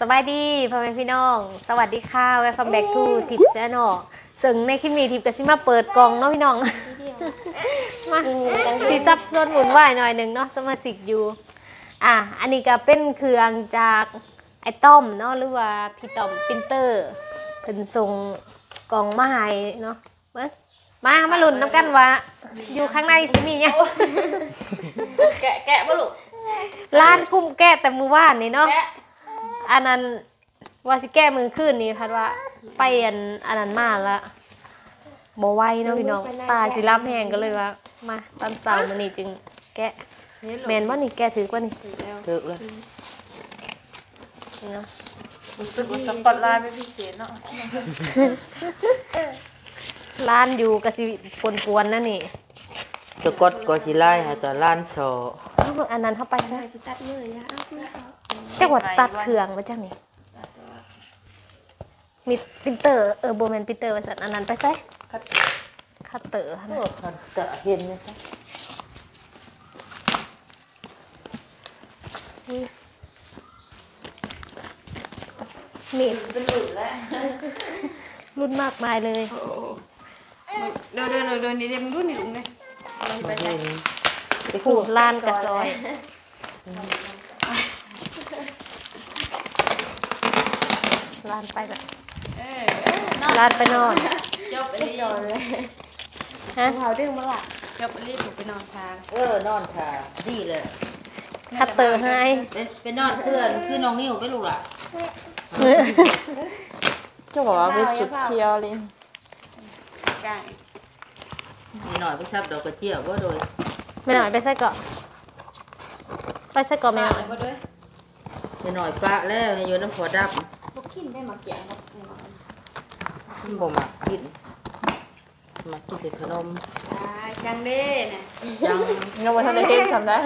สบายดีพ่อแม่พี่น้อง สวัสดีค่ะ welcome back to ทิป channel ซึ่งในคลิปนี้ทิปก็สิมาเปิดกล่องเนาะพี่น้อง มาสีซับซ้อนหมุนวายหน่อยหนึ่งเนาะสมาชิกอยู่ อะ อันนี้ก็เป็นเครื่องจากไอ้ต้อมเนาะหรือว่าพี่ต้อมปรินเตอร์เพิ่นส่งกล่องมาให้เนาะเบิ่งมามาลุ้นน้ำกันว่า อยู่ข้างในสิมีหยังแกะแกะบ่ลูกร้านกุ้มแก้แต่มือว่านนี่เนาะ แกะ อันนั้นว่าสิแก้มือขึ้นนี่พัดว่าไปอันอันนั้นมาละบ่ไหวเนาะพี่น้องตาสิรับแหงก็เลยว่า มาตอนเสาร์มื้อนี้จึงแกะแม่นบ่นี่แกะถือกว่านี่ถึกเลยนี่เนาะรู้สึกว่าสปอตไลท์เป็นพิเศษเนาะร้านอยู่ก็สิปวนๆนั่นนี่สะกดก็สิไล่หาแต่ล้านโซเอ้าอันนั้นเข้าไปซะ จักว่าตัดเครื่องมาจังนี่มีปรินเตอร์เออบ่แม่นปรินเตอร์ว่าซั่นอันนั้นไปใส่คัตเตอร์หั่นโอ้น่ะคันตะเห็นไหมซะมีดเป็นหลุดแล้วรุ่นมากมายเลยเดี๋ยวเดี๋ยวเดี๋ยวเดี๋ยวนี้เดี๋ยวมึงดูนี่ลุงเลยลองไปเห็นผูกลานกระซอย ลานไปแบบเออลานไปนอนจบอันนี้นอนเลยฮะจบอันนี้ถูกไปนอนทางเออนอนค่ะดีเลยคัตเตอร์ให้เป็นเป็นนอนเพื่อนคือน้องนิ้วเป็นลูกล่ะเจ้าบอกว่าเป็นสุดเชียวเลยกลางนี่หน่อยไปซับดอกกระเจียวบ่โดยไม่หน่อยไปใส่เกาะไปใส่เกาะแมวไปด้วยนี่หน่อยปะแล้วให้อยู่น้ำขวดดับ ลูกขินได้มาเกี่ยงกับมันบ่มักกินมากินแต่ขนมอ่าจังเด้น่ะจังเงาบนทันได้เห็นทำได้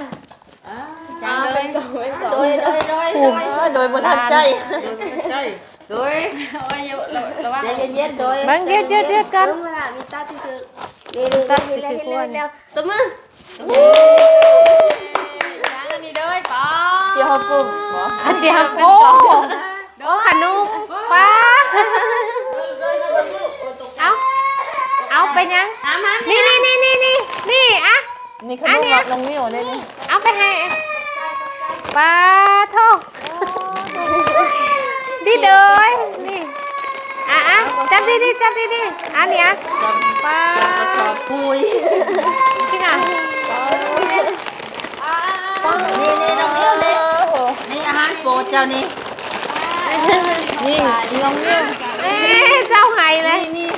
อ้าจังเลยโดยโดยโดยโดยเออโดยบนทันใจโดยใจโดยโอ้ยอยู่ระระวังใจเย็นๆโดยเบังเดียวเดียวเดียวกันเวลามีตาที่ซื้อตัดสิคือควรตบมือจังอันนี้ด้วยป้าเจียวปุ่มหมออันเจียวโอ้ โอ้ขนมป้าเอาเอาไปยังถามมานี่นี่นี่นี่นี่นี่อะนี่ขนมมักน้องนิ้วได้นี่เอาไปให้ปลาโทษดีเดยนี่อะอะจับดีดีจับดีดีอันเนี้ยปลากระสอบปุยจริงอะนี่นี่น้องนิ้วนี่นี่อาหารโปรดเจ้านี่ นี่น้องนิ้วเอ๊ะเจ้าไห้เลยนี่นี่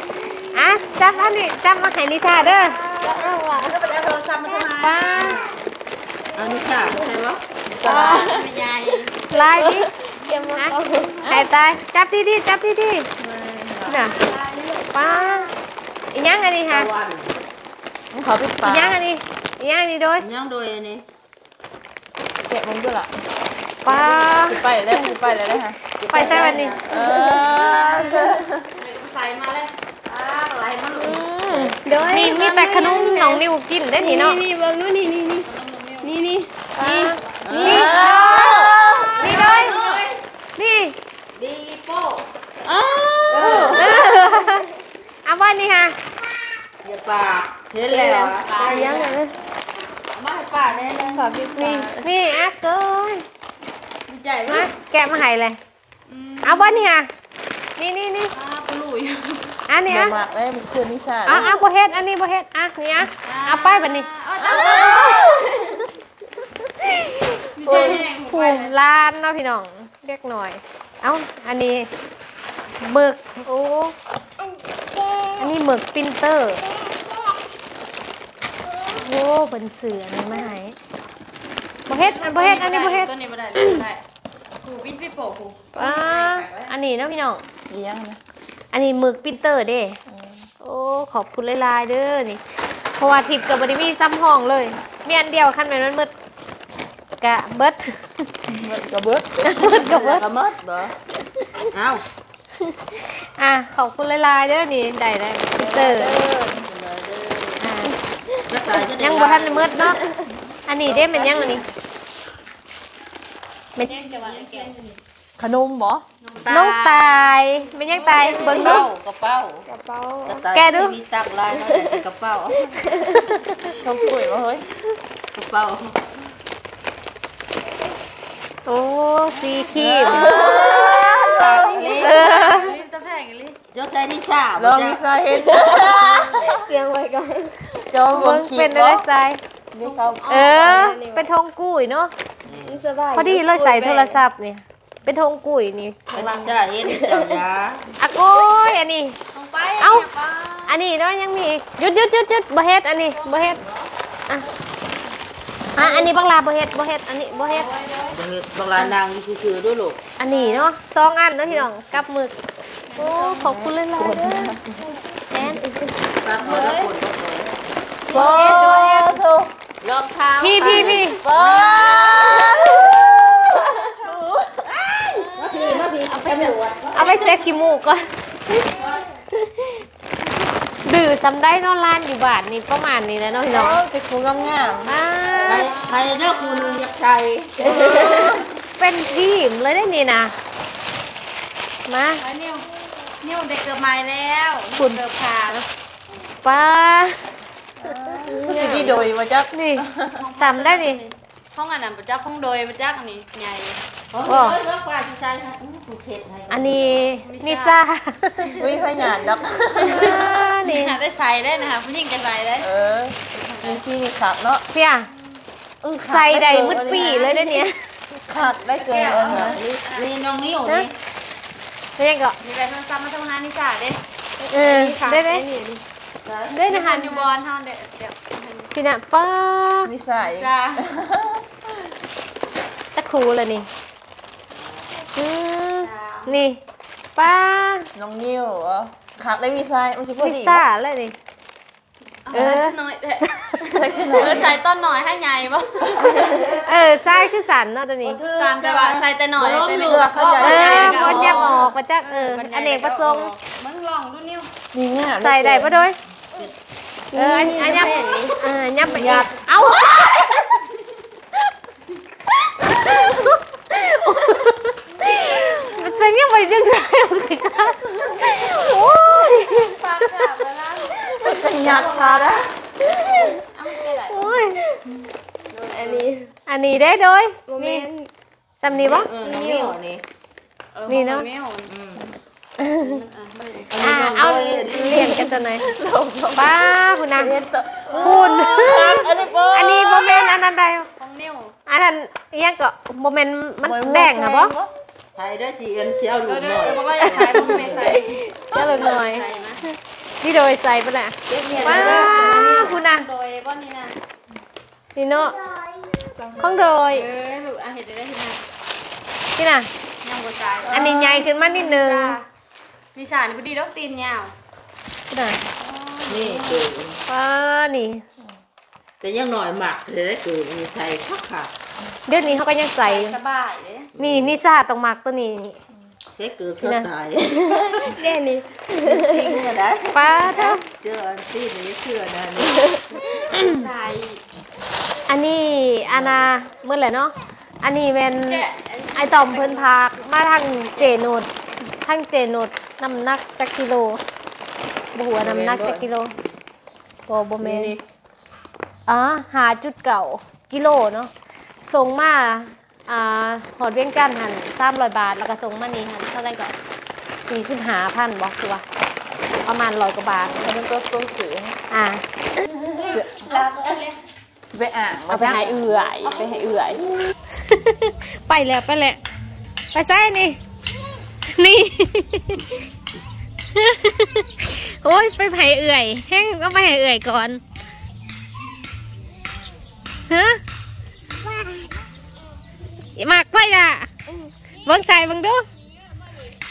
อะจับอันนี้จับมาให้นิชาเด้อก็ไปเอาโทรศัพท์มาทำไมปลาเอานี่ค่ะใช่ปะไม่ใหญ่ลายดินะหายตายจับดีดีจับดีดีน่ะปลาอีกยังอันนี้ฮะวันขอปิดอีปากกยังอันนี้อีกยังอันนี้โดยยังโดยอันนี้แกะมันด้วยล่ะ ปลาไปแล้วไปแล้วนะฮะไปใส่วันนี้เออใส่มาเลยอ่าไหลมาลูกมีมีแต่ขนมน้องนิวกินได้นี่เนาะนี่เบิ่งนู่นนี่นี่นี่นี่นี่นี่นี่นี่เลยนี่ดีโป้อ้าเออเอาว่านี่ฮะอย่าป่าเห็นแล้วปลายังไงมาให้ป่าแน่เลยนี่นี่อะเกิน ใหญ่มามาแกะมาให้เลยเอาว่านี่ฮะนี่นี่นี่อ่าปลุยอันนี้เดี๋ยวอะมาได้คืนนิชาเอาเอาโบเฮ็ดอันนี้โบเฮ็ดอะนี่อะเอาไปแบบนี้เอาเอาผูมลานเนาะพี่น้องเรียกหน่อย เอ้าอันนี้หมึกโอ้อันนี้หมึกปรินเตอร์โอ้เป็นเสือนี่มาให้โบเฮ็ดอันโบเฮ็ดอันนี้โบเฮ็ดตัวนี้บ่ได้ได้ ผูวิทย์พี่โปผูอ่าอันนี้เนาะพี่น้องอีหยังนะอันนี้หมึกปรินเตอร์เด้ โอ้ ขอบคุณหลายๆเด้อนี่ เพราะว่าทิปกับบริมีซ้ำห้องเลยเมียนเดียวคันแม่นมันมืดกะเบิดมันกระเบิดมืดกะเบิดกระมดบ่เอาอะขอบคุณหลายๆเด้อนี่ได้ได้ปรินเตอร์อ่าจะตายจะได้ยังบ่ทันได้มืดเนาะ อันนี้เด้เป็นยังอันนี้ เป็นแจ้งจะว่าแกขนมบ่น้องตายไม่ยังตายเบิ่งดูกระเป๋ากระเป๋ากระเป๋าแกดูมีซักลายเนาะแต่กระเป๋าขนมปุ๋ยบ่เฮ้ยกระเป๋าโอ้สีครีมตากเล็กเออรีบตะแพงอีหลิเจ้าใส่ที่สามลองมีสาเหตุเสียงไว้ก่อนเจ้าบ่เบิ่งคิดเป็นบ่อะไรใส่ นี่เขาเออ เป็นธงกุ้ยเนาะพอดีเลยใส่โทรศัพท์นี่ เป็นธงกุ้ยนี่อันที่สาเห็นเจ้ายาอะโก้ยอันนี้ลงไปเอ้านี่ยป้อันนี้เนาะยังมีอีกหยุดหยุดหยุดหยุดบ่เฮ็ดอันนี้บ่เฮ็ดอะอะอันนี้บังลาบ่เฮ็ดบ่เฮ็ดอันนี้บ่เฮ็ดเดี๋ยวเฮ็ดบางร้านนางอยู่ซื่อๆด้วยลูกอันนี้เนาะสองอันเนาะพี่น้องกับหมึกโอ้ขอบคุณเลยล่ะเด้อแอนตักมือแล้วคนก็เลยบ่โท รองเท้าพี่พี่พี่บ่เอาไปเซ็กขี้มูกก่อนดื้อซำได้เนอนร้านอยู่บ้านนี่ประมาณนี้แหล้วเนาะพี่น้องเอาไปคูงามอ่าใครใครเด้อครูนึงอยากใส่เป็นทีมเลยได้นี่นะมาไปนิ้วนิ้วเด็กเกือบใหม่แล้วคุณเกือบขาดป้าๆ สิดีโดยว่าจักนี่ซำได้นี่ห้องอันนั้นประจักษ์ห้องโดยประจักษ์อันนี้ใหญ่โอ้ยเลิกว่าสิใส่ให้อื้อกูเฮ็ดให้อันนี้นิซ่าอุ้ยพยานดับนี่นี่ได้ใส่ได้นะคะผู้หญิงกันใส่ได้เออมีที่มีขาดเนาะเพี่ยอื้อขาใส่ได้เกินมืดปีเลยได้เนี่ยขาดได้เกินเออฮะนี่น้องนิ้วนี่ได้ยังก็มีแบบซ้ำๆมาทำงานนี่จ้าเด้เออได้ได้ ได้นะหัคะนอยู่บอลเท่าเด็กเดี๋ยวพี่น่ะป้ามีสายจ้าตะครูเลยนี่อืมนี่ป้าน้องนิ้วเหรอขาดได้มีสายมันสิพอพิซดีซ่าเลยนี่เอเอออน้อยแต่ใช่ขเอนาดอใส่ต้นหน่อยให้ใหญ่ปะเออไส้คือสันเนาะตัวนี้ตามแต่ว่าใส่แต่หน่อยแต่ไม่เลือกเขาใหญ่เออก็มันแยกออกมาจากเอออเนกประสงค์มึงลองดูนิ้วมีง่ายใส่ได้ปะด้วย เอออันอันยับเออยับไปอีกเอ้ามันจะเงียบไปจังใจโอ้ยปากจับแล้วนะมันจะยัดขาดอะเอาไม่ได้โอ้ยอันนี้อันนี้ได้ด้วยนี่จำนี้ปะเออน้องนิ้วนี่นี่เนอะอืมอ่าเอาเรียนกันตัวไหนป้าคุณนะเอ็นต่อคุณขาดอันนี้บ่อันนี้โมเมนต์อันนั้นใดของนิ้วอันนั้นอิหยังก็โมเมนต์มันแดงค่ะปะใส่ได้สิเอ็นเสียวเอลูอกเดี๋หน่อยยวบอกว่าอยากใส่มึงไม่ใส่เจ้าเลยหน่อยใส่นะนี่โดยใส่ปะน่ะป้าคุณนะโดยบ้านนี้นะนี่เนาะข้องโดยเออลูกอาเห็ดได้ที่ไหนนี่น่ะยังบ่ใส่อันนี้ใหญ่ขึ้นมานิดนึง มีสารพอดีดอกตีนยาวนี่น่ะนี่เกิดป้านี่ แต่ยังหน่อยหมักเลยได้เกิดมีใส่คักค่ะเดี๋ยวนี้เขาก็ยังใส่สบายเลยนี่นิซ่าตรงมักตัวนี้ใส่เกิดสดใสเดี๋ยวนี้จริงเหรอได้ป้าเท่าเจออันที่นี้เชื่อนะนี่ใส่อันนี้อานาเมื่อไหร่เนาะอันนี้เป็นแกะไอตอมเพิ่นพากมาทางเจโนดทางเจโนด น้ำหนักจักกิโลบหัวาน้ำหนักจักกิโลบ่บ่แม่นนี่อ๋อหาจุดเก่ากิโลเนาะส่งมาอ่าหอดเวียงจันทน์หัน300บาท แล้วก็ส่งมานี่หันเท่าไหร่ก็45,000บ่คือว่าประมาณ100กว่าบาทแล้วมันก็ตัวสูงอ่าไปอ่างเอาไปให้เอื่อยไปให้เอื่อย ไปแล้วไปแล้วไปใส่นี่ นี่ โอ้ยไปให้เอื่อย แห้งก็ไปให้เอื่อยก่อนฮะมากไปล่ะเบิ้งใส่เบิ้งดู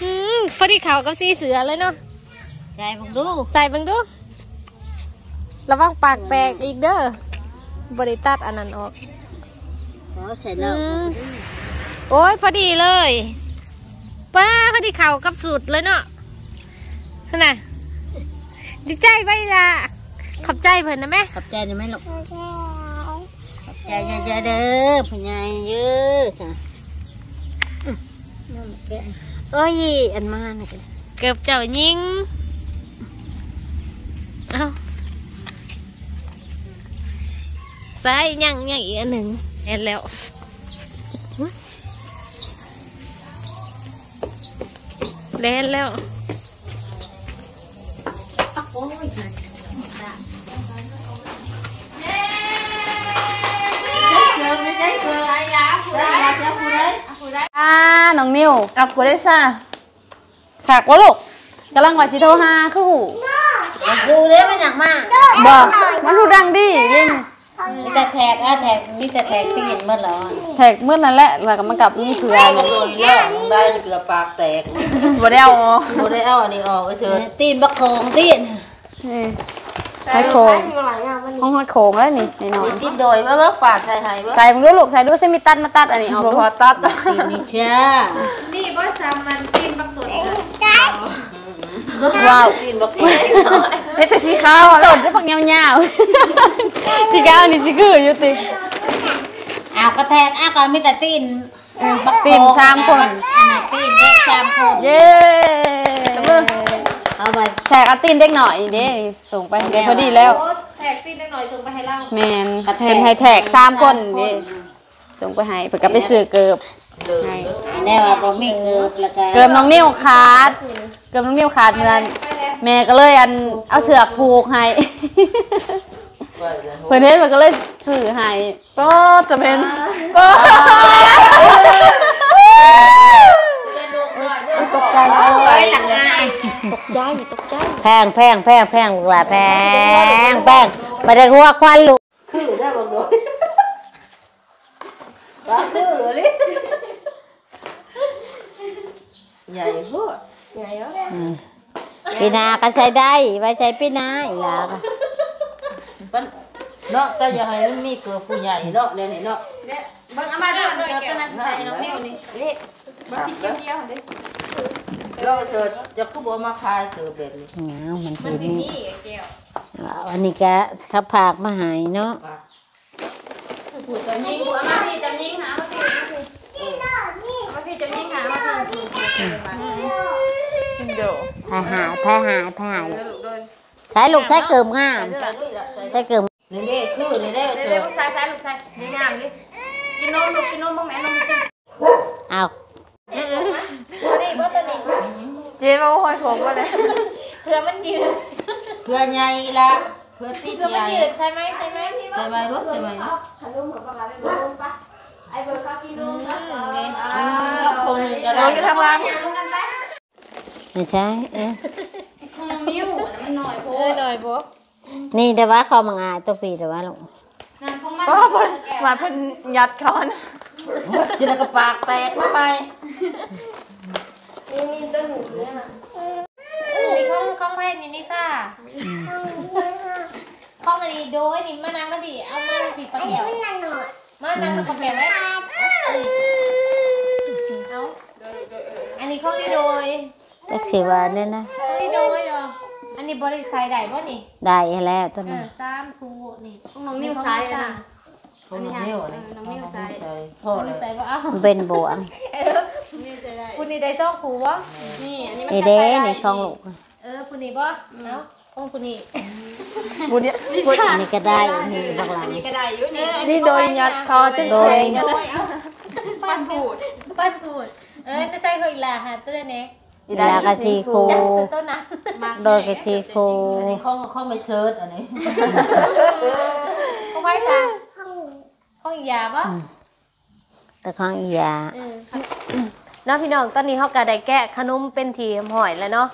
อืมพอดีเขากับสีเสือเลยเนาะใจมึงดูใส่เบิ้งดูระวังปากแตกอีกเด้อบริตัดอันนั้นออกขอใส่อืแล้วมโอ้ยพอดีเลย ป้าพอดีเข่ากับสุดเลยเนาะขนาดดีใจไปละขอบใจเพิ่นนะแม่ขอบใจได้ไหมลูกขอบใจเยอะๆเด้อผู้ใหญ่เยอะจ้ะเอ้ยอันมาน่ะกันเกือบเจ้ายิงเอ้าซ้ายยังยังอีกอันหนึ่งเห็นแล้ว เล่นแล้วอ่าน้องนิวกับกูได้ซ่าขากว่าลูกกำลังว่าสิโทรหาคือหูดูเล่มันอยากมากบ่มันหูดังดิเล่น มีแต่แท็กอะแท็กมีแต่แท็กที่เห็นเมื่อแล้วอะแท็กเมื่อนั้นแหละแล้วก็มันกลับนี่คืออะไรโดยแล้วได้เกือบปากแตกบ่ได้เอาบ่ได้เอาอันนี้ออกเฉยตีนบักโคงตีนนี่ใช้โครงห้องฮอดโครงแล้วนี่นี่น้อยติดโดยว่าว่าปากใส่ให้บ่ใส่มึงดูลูกใส่ดูเส้นมีตัดมาตัดอันนี้ออกบ่ดูพอตัดตีนนี่จ้านี่ว่าสามันตีนบักตุน ว้าวติดบักแตกเฮ็ดแต่สีขาวต้นจะปักยาวๆสิก้าวนี่สิคืออยู่ติอ้าวก็แท็กอ้าวก็มีแต่ตีนบักโคงตีนสามคนอันนั้นตีนเด็กสามคนเย้เอาไปแท็กเอาตีนเด็กหน่อยเด้ส่งไปเดี๋ยวพอดีแล้วโอ้แท็กตีนจังหน่อยส่งไปให้เราแมนเป็นไฮแท็กสามคนนี่ส่งไปให้เพื่อกับไปซื้อเกิบให้แน่ว่าบ่มีเกือบแล้วก็เกิบน้องนิ้วขาด เกิบน้องนิ้วขาดเมื่อนแม่ก็เลยอันเอาเสือกผูกให้ เพื่อนเห็นมันก็เลยซื้อให้ก็จะเป็นก็ตกใจเลยหลังงานแพงแพงแพงแพงลูกหลานแพงแพงไม่ได้หัวควันลูกคือได้บ่โดยว่าคือเลยใหญ่โพด ปีนาก็ใช้ได้ ไว้ใช้ปีนาอีหลาก็มันเนาะก็อยากให้มันมีเกิดผู้ใหญ่เนาะเลยนี่เนาะเนี่ยเบิ่งเอามาด้วยเกือบตัวนั้นใส่น้องนิ้วนี่เละเบิ่งสีเขียวเขียวๆเด้เราเถิดจะคือบ่มาคายเกิดแบบนี้เหงามันมันทีสินี้นี่แก้วอันนี้ก็ขับผากมาใหายเนาะผูดจะยิงหัวมาพี่จะยิงหามาพี่มาพี่จะยิงหามาพี่ เดี๋ยวพาหายพาหายพาหายใช้ลูกใช้เกิมงามใช้เกิมนี่เด้คือนี่เด้เดี๋ยวเถิเดี๋ยดวลูกชายชายลูกชายดีงามเลยกินนมลูกกินนมบ้างแม่นมเอานี้บ่ตัวนี้เจ๊มาห้อยผมก็เลยเผื่อมันยืดเพื่อใหญ่ละเพื่อติดเผื่ใหมันญ่ยืดใช่ไหมใช่ไหมใส่ไหมรถใส่ไหมไอ้เบอรถอ่าคนหนึ่งจะได้ทางาง ไม่ใช่เอ๊ะนิ้วมันหน่อยโพดหน่อยโพนี่แต่ว่าเขามางายตัวปีแต่ว่าลูกงานของมันก็เพิ่นมาเพิ่นยัดเขานะจินกระปากแตกเข้าไปนี่ของของแพทย์นี่นิซ่าของอันนี้โดยนี่มานางมาดิเอามาสิปลาแก้วมานางกับปลาแก้วไหมเอาอันนี้ของนี่โดย จักสิว่าเนี่ยนะของนี่โดยเหรออันนี้บริษัทใดบ่นี่ได้แล้วตัวเอนี้อสามทูนี่ของน้องนิ้วซ้ายนะคนหนึ่งนิ้วนี่น้องนิ้วซ้ายใส่พ่อเลยใส่บ่เอามันเป็นบวงคุณนี่ได้ซ่องขูวะนี่อันนี้มันนี่เด้นี่ของลูกเออคุณนี่บ่เนาะของคุณนี่บุญเนี่ยอันนี้ก็ได้นี่บักหลัง นี่ก็ได้อยู่นี่นี่โดยยัดเขาจึงโดแข็ยงเนี่ยปั้นพูดปั้นพูดเออจะใส่เขาอีกล่ะฮะตัวนี้ อีลากะจีคูจับต้นนะโดยกะจีคูอันนี้ข้องข้องไม่เชิดอันนี้เขาไว้จ้ะเขาอีกยาปะแต่ของอียาเออน้องพี่น้องตอนนี้เขาก็ได้แกะขนมเป็นทีมหอยแล้วเนาะ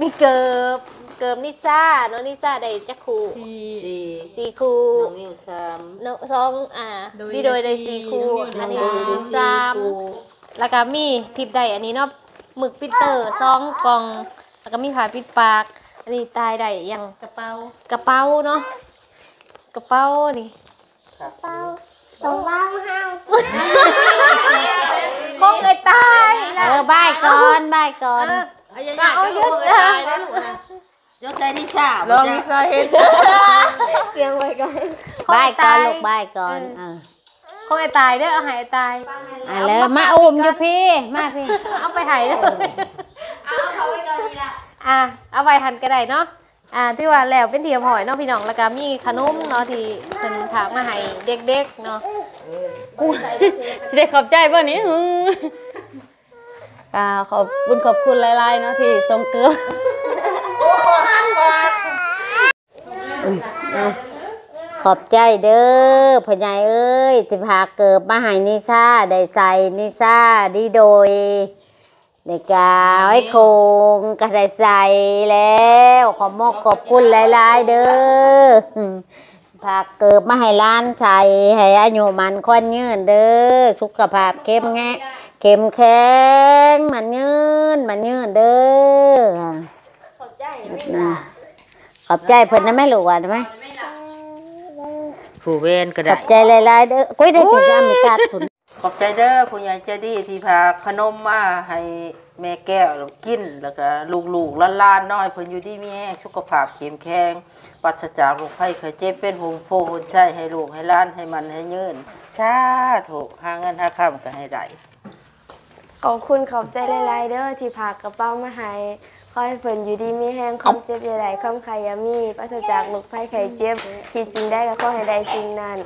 มีเกิบเกิบนิซ่าน้องนิซ่าได้จักคูสี่สี่คูน้องนิ้วสามน้องสองอ่าดีโดยได้สี่คูอันนี้สามแล้วก็มีทิปใดอันนี้เนาะ หมึกปิดเตอร์ซองกล่อง แล้วก็มีผ้าปิดปาก อันนี้ตายได้อย่างกระเป๋ากระเป๋าเนาะกระเป๋านี่ครับคงเอ้ยตายแล้วเออบายก่อนบายก่อนก็เอาเยอะเลยเจ้าใส่ที่ชาลองมีสาเหตุเสียงไว้ก่อนบายก่อนลูกบายก่อนเออ ของไอ้ตายเด้อเอาให้ไอ้ตาย อะแล้วมาอุ้มอยู่พี่มาพี่ เอาไปให้เด้ออะเอาไว้หันก็ได้เนาะอ่าที่ว่าแล้วเป็นเทียมหอยเนาะพี่น้องแล้วก็มีขนมเนาะที่เพิ่นฝากมาให้เด็กๆเนาะสิได้ขอบใจบ่นี้อื้ออ่าขอบคุณขอบคุณหลายๆเนาะที่ส่งเกลือ ขอบใจเด้อพ่อใหญ่เอ้ยที่พาเกิบมาให้นิซ่าได้ใส่นิซ่าดีโดยในกาไว้โคงก็ได้ใส่แล้วขอบมกขอบคุณหลายๆเด้อพาเกิบมาให้ร้านใส่ให้อายุมันควันยืนเด้อสุขภาพเข้มแงเข้มแข็งมันยืนมันยืนเด้อขอบใจขอบใจเพิ่นนะแม่ลูกว่าได้ไหม ผู้เวนก็ขได้อบใจหลายๆเด้อกุ้ยได้ถึงจะมีจัดผุนขอบใจเด้อผู้ใหญ่ใจดีที่พาขนมมาให้แม่แก้วเรากินแล้วก็ลูกๆหล้านๆน้อยเพิ่นอยู่ดีมีแรงสุขภาพเข้มแข็งปราศจากโรคภัยไข้เจ็บเป็นหงโพหนไส้ให้ลูกให้หล้านให้มันให้ยืนสาธุหาเงินหาค่ำก็ให้ได้ขอบคุณขอบใจหลายๆเด้อที่พากระเป๋ามาให้ ขอให้เพิ่นอยู่ดีมีแห้งความเจ็บใหญ่ๆความไขยามีปราศจากโรคภัยไข้เจ็บคิดสิ่งใดก็ขอให้ได้สิ่งนั้น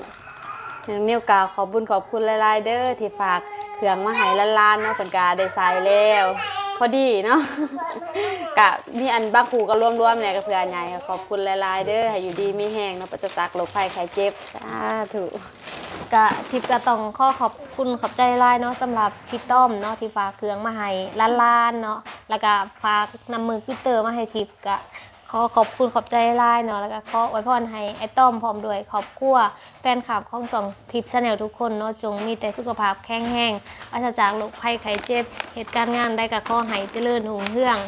ยังนิ้วกล่าวขอบบุญขอบคุณหลายๆเด้อที่ฝากเครื่องมาให้ล้านๆเนาะเป็นกาได้ใส่แล้วพอดีเนาะกะมีอันบางครูก็ร่วมๆเนี่ยก็เพื่อนใหญ่ขอบคุณหลายๆเด้อให้อยู่ดีมีแห้งเนาะปราศจากโรคภัยไข้เจ็บสาธุ กะทิปกะต้องข้อขอบคุณขอบใจหลายเนาะสำหรับพี่ต้อมเนาะที่ฝากเครื่องมาให้ล้านๆเนาะแล้วก็ฝากนำมือพิเตอร์มาให้ทิปกะขอขอบคุณขอบใจหลายเนาะแล้วก็ขออวยพรให้ไอ้ต้อมพร้อมด้วยขอบครัวแฟนคลับของสองทิปชาแนลทุกคนเนาะจงมีแต่สุขภาพแข็งแรงปราศจากโรคภัยไข้เจ็บ เหตุการณ์งานได้กับข้อให้เจริญหุ่งเฮือง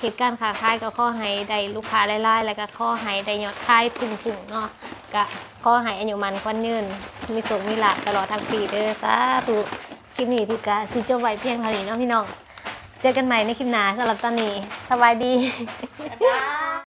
เหตุการณ์ขาขายก็ข้อให้ได้ลูกค้าหลายๆแล้วก็ข้อให้ได้ยอดขายพุ่งๆเนาะก็ อให้อายุมันควันยืน มีสุขมีหลาภตลอดทั้งปีเด้อสาธุคลิปนี้ที่กะสิจบไว้เพียงเท่านี้เนาะพี่น้อง เจอกันใหม่ในคลิปหน้าสำหรับตอนนี้สบายดี บ๊ายบาย